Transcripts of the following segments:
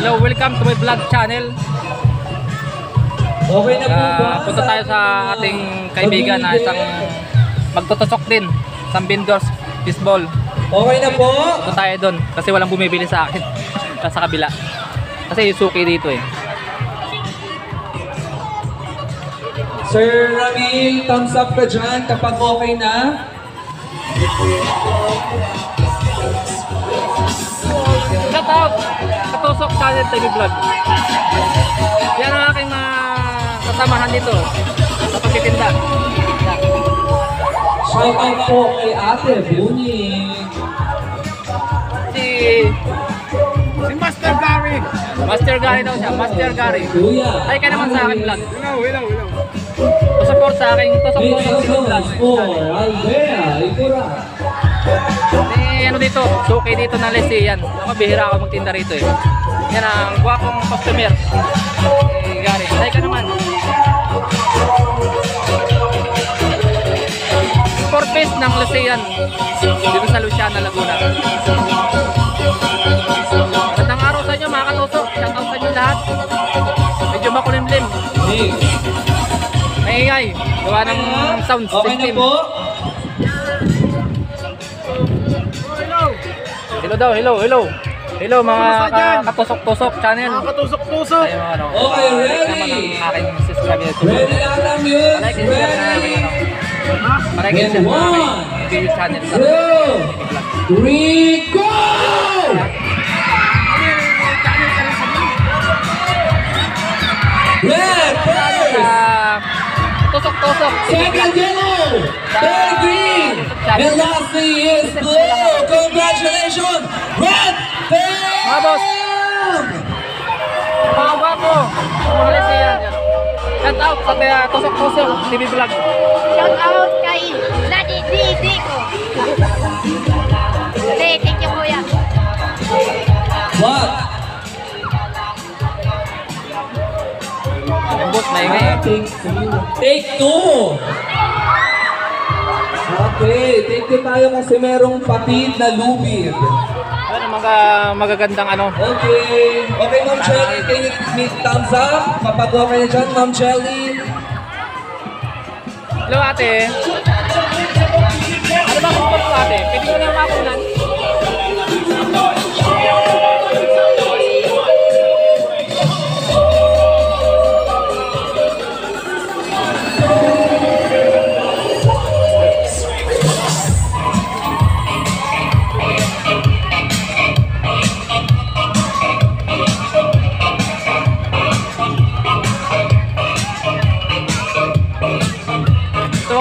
Hello, welcome to my vlog channel. Okay na po ba? Ah, punta tayo sa ating kaibigan na isang magtutusok din. Isang vendors, fishball. Okay na po? Punta tayo doon kasi walang bumibili sa akin. sa kabila. Kasi suki dito eh. Sir Ramil, thumbs up ka dyan kapag okay na. Shout out! Katusok channel TV vlog. Yan ang aking mga kasamahan dito sa pagtitinda. Shout out po kay Ate Buni. Si Si Master Gary. Master Gary daw siya, Master Gary. Ay ka naman sa akin vlog. Ilaw, ilaw, ilaw. Support sa aking tusok Big tusok TV vlog. applause for Alvea Ikura. Ano dito, suki dito na Leslie yan. Ako, bihira ako magtinda rito eh. Yan ang gwapong customer. Eh, Gary. Ay ka naman. Four piece ng Leslie yan. Dito sa Luciana, Laguna. Magandang araw sa inyo mga katusok. Shout out sa inyo lahat. Medyo makulimlim. Maingay. Gawa ng sound Okay na system. po? Hello daw, hello, hello. Hello mga ka- katusok-tusok channel. Mga katusok-tusok. Ano. Okay, ready? aking subscribe YouTube. Ready na ang news? Like and share na aking ano. Like and share na One. aking video channel sa Two, three, go! Red tusok-tusok. Second yellow! Third green! And lastly is blue! Congratulations! Red! Mga boss. Mga gwapo. Mga lesi yan. Shout out sa kaya tusok-tusok TV vlog. Shout out kay Daddy Didi ko. Hey, thank you kuya. What? Yung boss maingay eh. Take two! Okay, take two tayo kasi merong patid na lubid. Ano mga magagandang ano. Okay. Okay, Ma'am Shelly, can you make thumbs up? Kapag okay na dyan, Ma'am Shelly. Hello ate. Ano ba kung po ate? Pwede ko na makunan.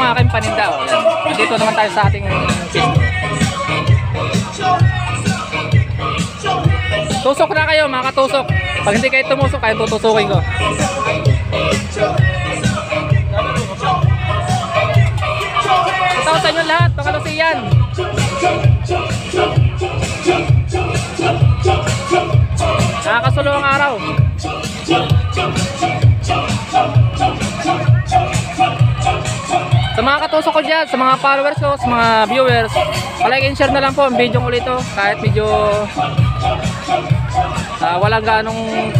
Ang aking paninda. Oh. Yan. Naman tayo sa ating fish. Tusok na kayo mga katusok. Pag hindi kayo tumusok, kayo tutusukin ko. Ito sa inyo lahat, mga lusiyan. Nakakasulo ang araw. Sa mga katusok ko dyan, sa mga followers ko, sa mga viewers, palike and share na lang po ang video ko ulit kahit medyo ah, walang ganong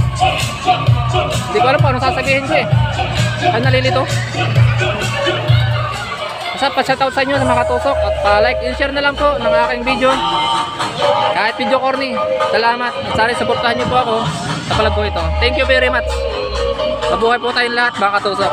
hindi ko alam paano sasabihin ko eh. Ay nalilito. Basta pa-shoutout sa inyo sa mga katusok at pa-like and share na lang po ng aking video. Kahit video corny. Salamat. At supportahan niyo po ako sa vlog ko ito. Thank you very much. Mabuhay po tayong lahat mga katusok.